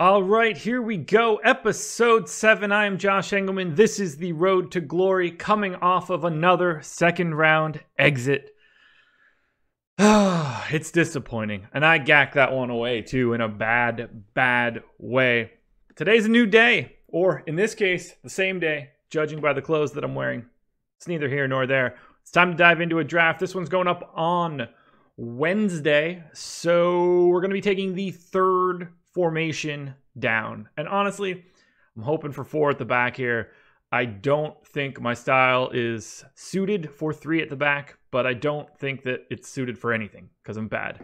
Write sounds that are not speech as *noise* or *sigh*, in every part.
All right, here we go. Episode 7. I am Josh Engleman. This is the road to glory coming off of another second round exit. *sighs* it's disappointing. And I gacked that one away too in a bad, bad way. Today's a new day, or in this case, the same day, judging by the clothes that I'm wearing. It's neither here nor there. It's time to dive into a draft. This one's going up on Wednesday. So we're going to be taking the third formation down. And honestly, I'm hoping for four at the back here. I don't think my style is suited for three at the back, but I don't think that it's suited for anything because I'm bad.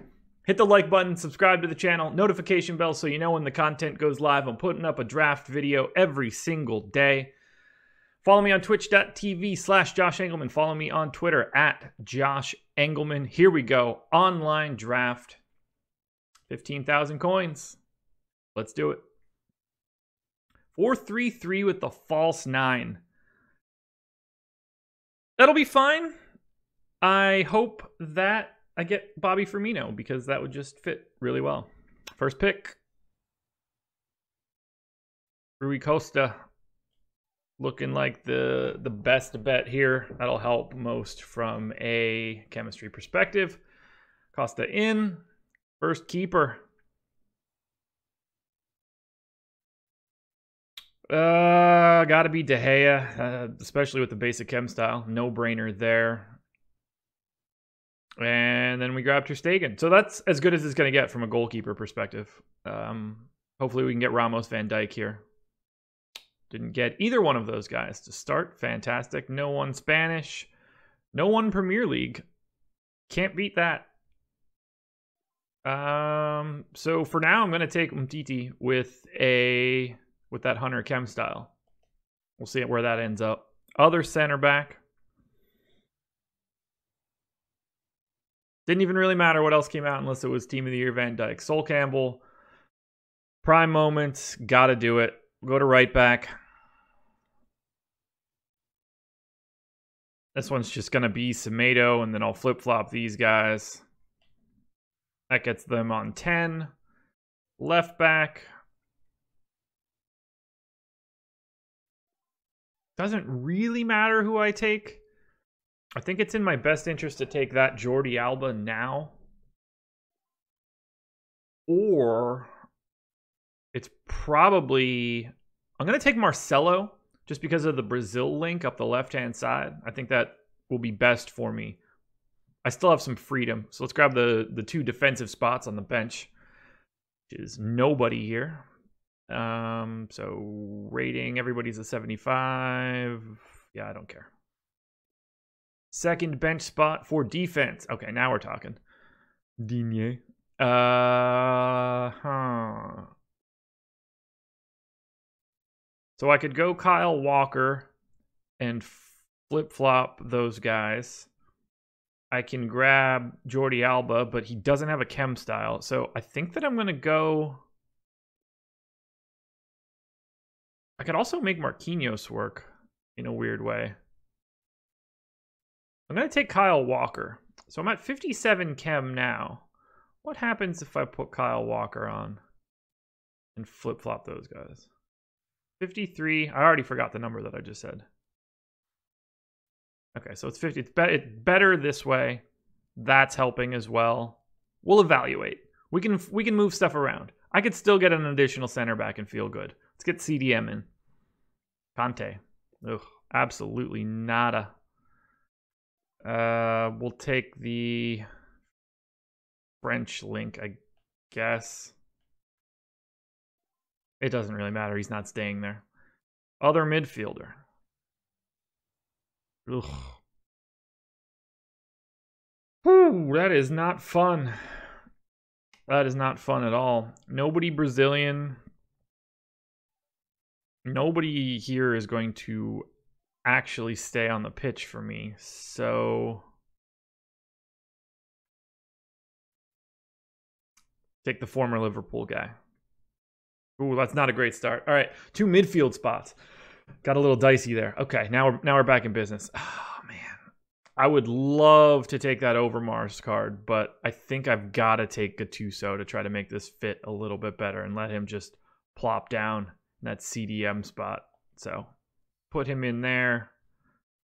Hit the like button, subscribe to the channel, notification bell so you know when the content goes live. I'm putting up a draft video every single day. Follow me on twitch.tv slash Josh Engleman. Follow me on Twitter at Josh Engleman. Here we go. Online draft. 15,000 coins. Let's do it. 433 with the false nine. That'll be fine. I hope that I get Bobby Firmino because that would just fit really well. First pick. Rui Costa looking like the the best bet here. That'll help most from a chemistry perspective. Costa in. First keeper. Uh, gotta be De Gea, uh, especially with the basic chem style. No brainer there. And then we grab Ter Stegen. So that's as good as it's going to get from a goalkeeper perspective. Um, hopefully we can get Ramos Van Dijk here. Didn't get either one of those guys to start. Fantastic. No one Spanish. No one Premier League. Can't beat that. Um, so for now, I'm going to take Umtiti with a with that Hunter Chem style. We'll see where that ends up. Other center back. Didn't even really matter what else came out unless it was Team of the Year Van Dijk. Sol Campbell, prime moments, gotta do it. Go to right back. This one's just gonna be Semedo, and then I'll flip flop these guys. That gets them on 10. Left back. Doesn't really matter who I take. I think it's in my best interest to take that Jordi Alba now. Or it's probably I'm going to take Marcelo just because of the Brazil link up the left-hand side. I think that will be best for me. I still have some freedom. So let's grab the the two defensive spots on the bench. Which is nobody here. Um, so rating, everybody's a 75. Yeah, I don't care. Second bench spot for defense. Okay, now we're talking. Digne. Uh huh. So I could go Kyle Walker and flip flop those guys. I can grab Jordi Alba, but he doesn't have a chem style. So I think that I'm going to go I could also make Marquinhos work in a weird way. I'm going to take Kyle Walker. So I'm at 57 chem now. What happens if I put Kyle Walker on and flip-flop those guys? 53. I already forgot the number that I just said. Okay, so it's 50. It's, be- it's better this way. That's helping as well. We'll evaluate. We can we can move stuff around. I could still get an additional center back and feel good. Get CDM in. Conte. Ugh, absolutely nada. Uh, we'll take the French link, I guess. It doesn't really matter. He's not staying there. Other midfielder. Ugh. Whew, that is not fun. That is not fun at all. Nobody Brazilian. Nobody here is going to actually stay on the pitch for me. So take the former Liverpool guy. Ooh, that's not a great start. All right, two midfield spots. Got a little dicey there. Okay, now we're now we're back in business. Oh *sighs* man. I would love to take that Overmars card, but I think I've got to take Gattuso to try to make this fit a little bit better and let him just plop down that CDM spot. So put him in there.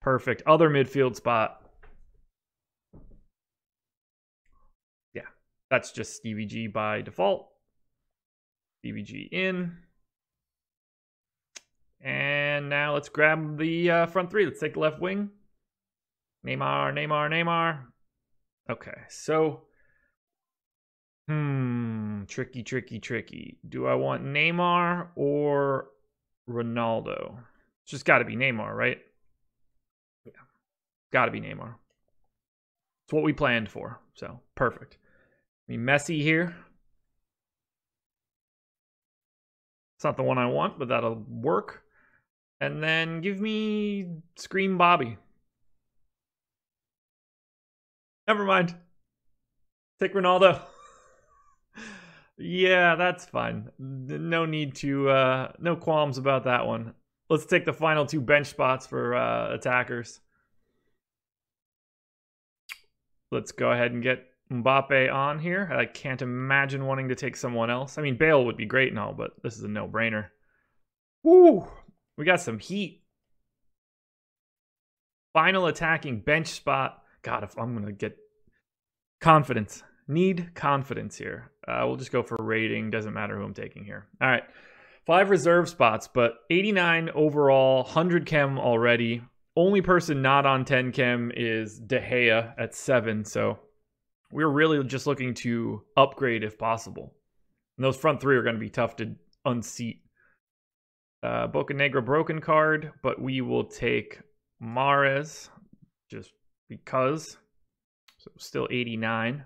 Perfect. Other midfield spot. Yeah, that's just Stevie by default. Stevie G in. And now let's grab the uh, front three. Let's take left wing. Neymar, Neymar, Neymar. Okay, so Hmm, tricky, tricky, tricky. Do I want Neymar or Ronaldo? It's just got to be Neymar, right? Yeah, got to be Neymar. It's what we planned for, so perfect. I mean, Messi here. It's not the one I want, but that'll work. And then give me Scream Bobby. Never mind. Take Ronaldo. Yeah, that's fine. No need to, uh, no qualms about that one. Let's take the final two bench spots for uh, attackers. Let's go ahead and get Mbappe on here. I can't imagine wanting to take someone else. I mean, Bale would be great and all, but this is a no-brainer. Woo! We got some heat. Final attacking bench spot. God, if I'm going to get confidence. Need confidence here. Uh, we'll just go for rating. Doesn't matter who I'm taking here. All right. Five reserve spots, but 89 overall, 100 chem already. Only person not on 10 chem is De Gea at 7. So we're really just looking to upgrade if possible. And those front three are going to be tough to unseat. Uh, Boca Negra broken card, but we will take Mahrez just because. So still 89.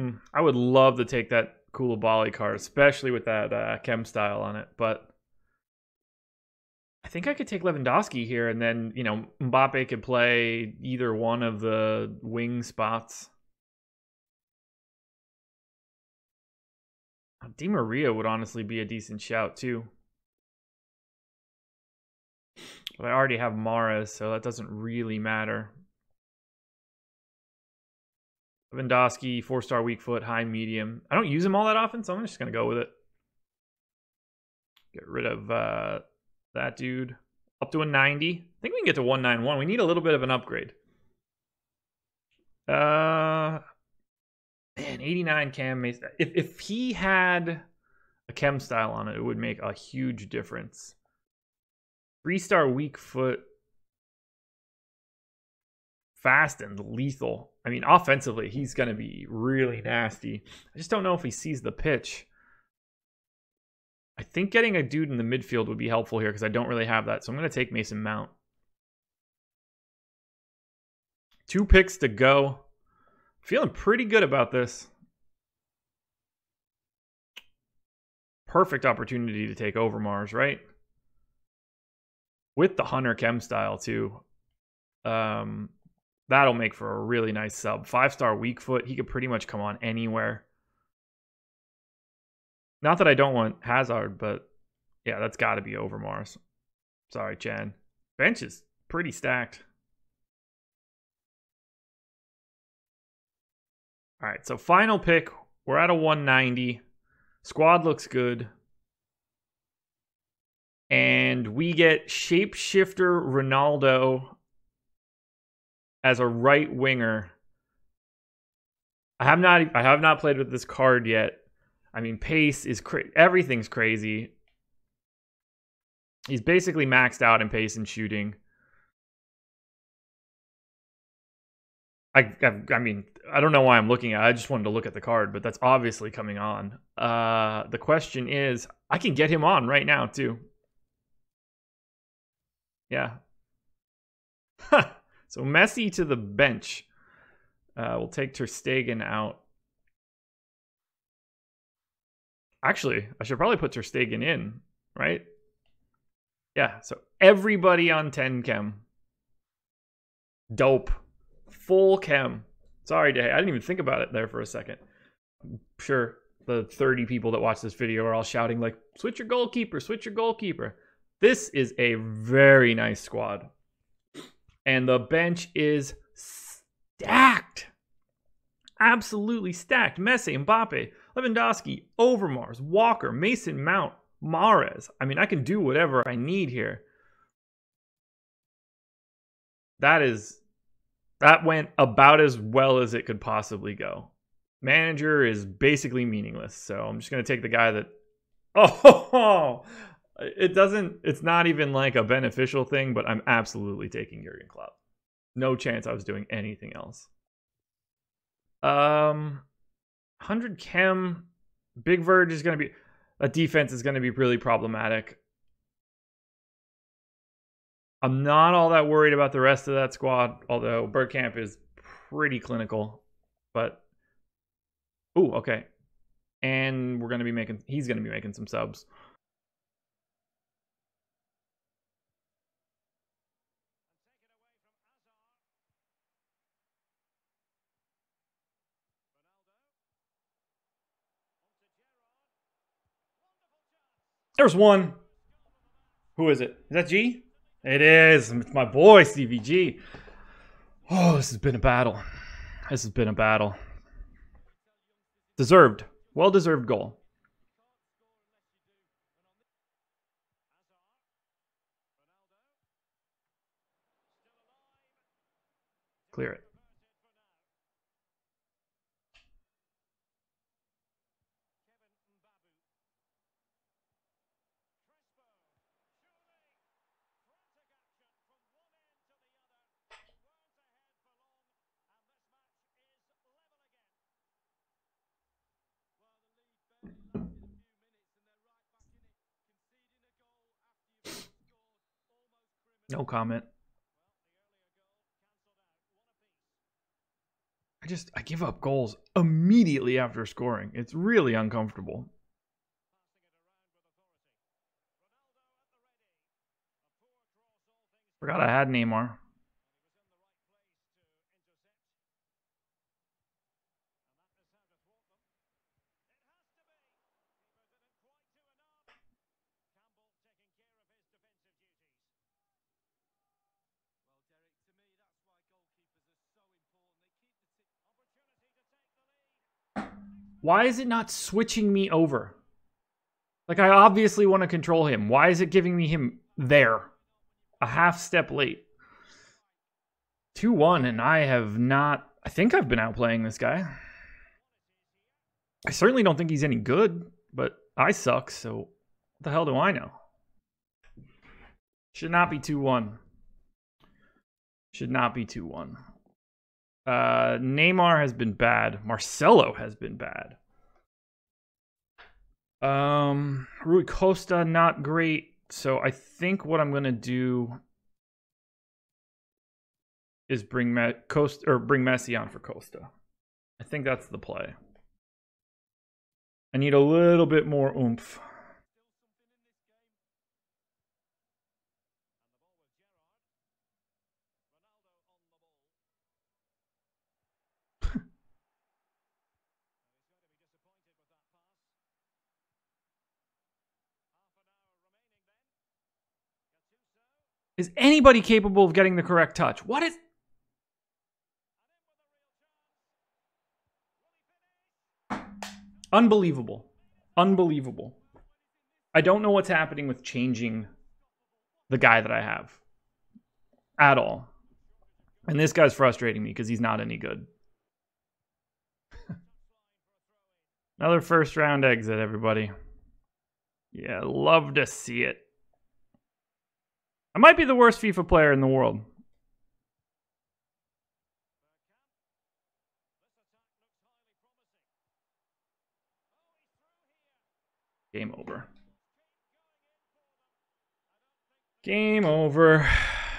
Mm, I would love to take that Koulibaly card, especially with that uh, chem style on it. But I think I could take Lewandowski here, and then you know Mbappe could play either one of the wing spots. Di Maria would honestly be a decent shout too. But I already have Mahrez, so that doesn't really matter. Lewandowski, four star weak foot, high medium. I don't use him all that often, so I'm just gonna go with it. Get rid of uh, that dude. Up to a 90. I think we can get to 191. We need a little bit of an upgrade. Uh, man, 89 chem. If if he had a chem style on it, it would make a huge difference. Three star weak foot fast and lethal. I mean, offensively, he's going to be really nasty. I just don't know if he sees the pitch. I think getting a dude in the midfield would be helpful here because I don't really have that. So I'm going to take Mason Mount. Two picks to go. Feeling pretty good about this. Perfect opportunity to take Overmars, right? With the Hunter Chem style, too. Um, That'll make for a really nice sub. Five star weak foot. He could pretty much come on anywhere. Not that I don't want Hazard, but yeah, that's got to be Overmars. Sorry, Chan. Bench is pretty stacked. All right, so final pick. We're at a 190. Squad looks good. And we get Shapeshifter Ronaldo as a right winger. I have not I have not played with this card yet. I mean, pace is cra- everything's crazy. He's basically maxed out in pace and shooting. I, I, I mean, I don't know why I'm looking at. It. I just wanted to look at the card, but that's obviously coming on. Uh, the question is, I can get him on right now too. Yeah. *laughs* So Messi to the bench. Uh, we'll take Ter Stegen out. Actually, I should probably put Ter Stegen in, right? Yeah, so everybody on 10 chem. Dope. Full chem. Sorry, I didn't even think about it there for a second. I'm sure the 30 people that watch this video are all shouting like, switch your goalkeeper, switch your goalkeeper. This is a very nice squad and the bench is stacked. absolutely stacked. Messi, Mbappe, Lewandowski, Overmars, Walker, Mason Mount, Mahrez. I mean, I can do whatever I need here. That is that went about as well as it could possibly go. Manager is basically meaningless, so I'm just going to take the guy that *laughs* Oh, it doesn't it's not even like a beneficial thing, but I'm absolutely taking Jurgen Klopp. No chance I was doing anything else. Um 100 chem Big Verge is going to be a defense is going to be really problematic. I'm not all that worried about the rest of that squad, although Bergkamp is pretty clinical. But oh, okay. And we're gonna be making he's gonna be making some subs. There's one. Who is it? Is that G? It is. It's my boy, Stevie G. Oh, this has been a battle. This has been a battle. Deserved. Well deserved goal. Clear it. No comment. I just I give up goals immediately after scoring. It's really uncomfortable. Forgot I had Neymar. Why is it not switching me over? Like, I obviously want to control him. Why is it giving me him there? A half step late. 2 1, and I have not. I think I've been outplaying this guy. I certainly don't think he's any good, but I suck, so what the hell do I know? Should not be 2 1. Should not be 2 1. Uh, Neymar has been bad. Marcelo has been bad. Um, Rui Costa not great. So I think what I'm gonna do is bring Me- Costa or bring Messi on for Costa. I think that's the play. I need a little bit more oomph. Is anybody capable of getting the correct touch? What is. Unbelievable. Unbelievable. I don't know what's happening with changing the guy that I have at all. And this guy's frustrating me because he's not any good. *laughs* Another first round exit, everybody. Yeah, love to see it. I might be the worst FIFA player in the world. Game over. Game over.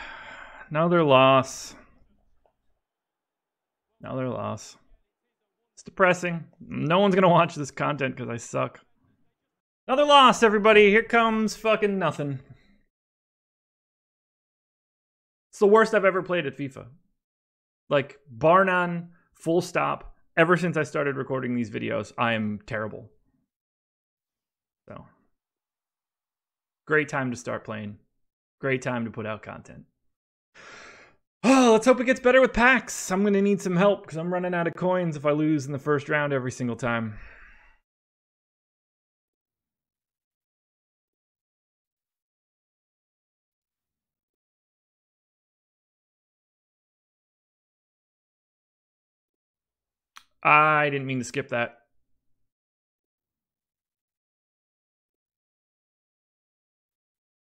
*sighs* Another loss. Another loss. It's depressing. No one's going to watch this content because I suck. Another loss, everybody. Here comes fucking nothing. The worst I've ever played at FIFA. Like, bar none, full stop. Ever since I started recording these videos, I am terrible. So, great time to start playing. Great time to put out content. *sighs* Oh, let's hope it gets better with packs. I'm going to need some help because I'm running out of coins if I lose in the first round every single time. I didn't mean to skip that.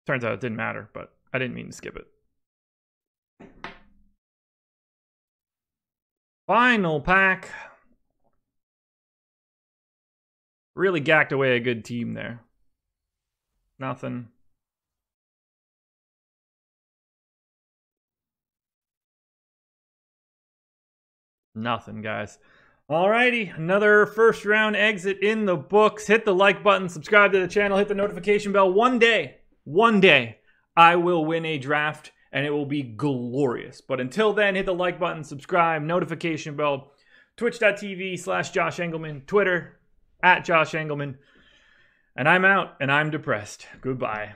Turns out it didn't matter, but I didn't mean to skip it. Final pack. Really gacked away a good team there. Nothing. Nothing, guys. Alrighty, another first round exit in the books. Hit the like button, subscribe to the channel, hit the notification bell. One day, one day, I will win a draft and it will be glorious. But until then, hit the like button, subscribe, notification bell, twitch.tv slash Josh Engleman, Twitter at Josh Engleman. And I'm out and I'm depressed. Goodbye.